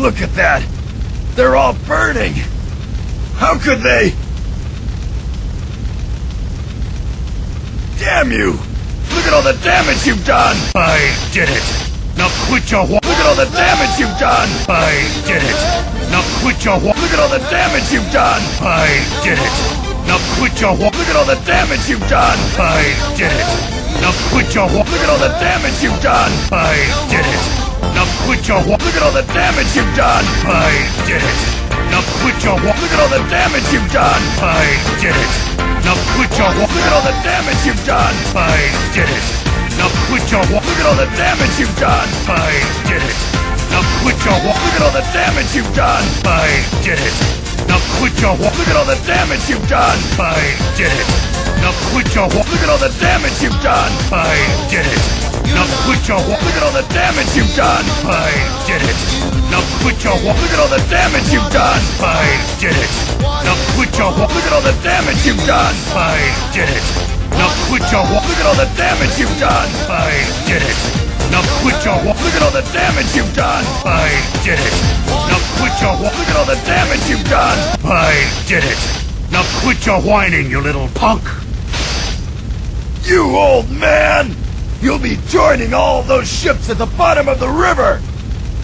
Look at that! They're all burning! How could they? Damn you! Look at all the damage you've done! I did it! Now quit your Look at all the damage you've done! I did it! Now quit your Look at all the damage you've done! I did it! Now quit your Look at all the damage you've done! I did it! Now quit your Look at all the damage you've done! I did it! Now quit your Look at all the damage you've done! I did it! Now quit your Look at all the damage you've done! I did it! Now quit your Look at all the damage you've done! I did it! Now quit your Look at all the damage you've done! I did it! Now quit your Look at all the damage you've done! I did it! Now quit your Look at all the damage you've done! I did it! Now quit your Look at all the damage you've done! I did it! Now quit your you've done! I did it! Now quit your wa- Look at all the damage you've done! I did it! Now quit your wa- Look at all the damage you've done! I did it! Now quit your wa- Look at all the damage you've done! I did it! Now quit your wa- Look at all the damage you've done! I did it! Now quit your wa- Look at all the damage you've done! I did it! Now quit your whining, you little punk! You old man! You'll be joining all those ships at the bottom of the river!